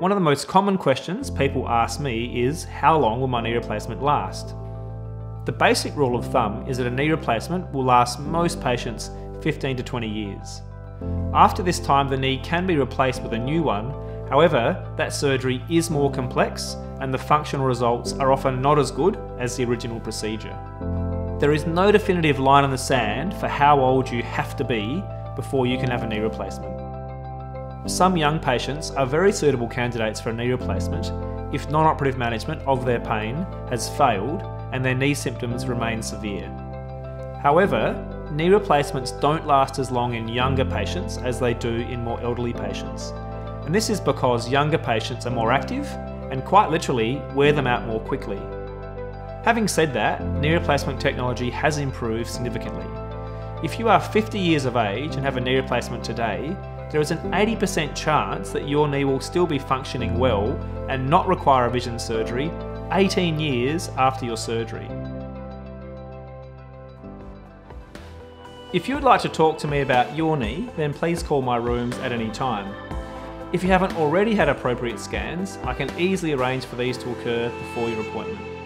One of the most common questions people ask me is how long will my knee replacement last? The basic rule of thumb is that a knee replacement will last most patients 15 to 20 years. After this time, the knee can be replaced with a new one, however, that surgery is more complex and the functional results are often not as good as the original procedure. There is no definitive line in the sand for how old you have to be before you can have a knee replacement. Some young patients are very suitable candidates for a knee replacement if non operative management of their pain has failed and their knee symptoms remain severe. However, knee replacements don't last as long in younger patients as they do in more elderly patients. And this is because younger patients are more active and quite literally wear them out more quickly. Having said that, knee replacement technology has improved significantly. If you are 50 years of age and have a knee replacement today, there is an 80% chance that your knee will still be functioning well and not require revision surgery 18 years after your surgery. If you would like to talk to me about your knee, then please call my rooms at any time. If you haven't already had appropriate scans, I can easily arrange for these to occur before your appointment.